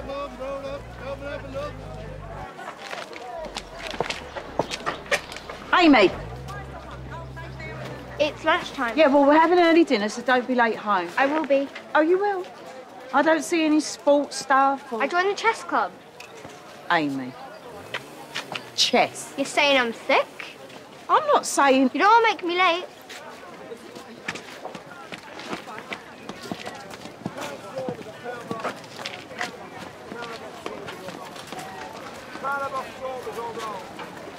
Come on, roll up, come and look. Amy. It's lunchtime. Yeah, well, we're having early dinner, so don't be late home. I will be. Oh, you will? I don't see any sports stuff or... I joined the chess club. Amy. Chess. You're saying I'm thick? I'm not saying... You don't want to make me late. Man of the floor was all wrong.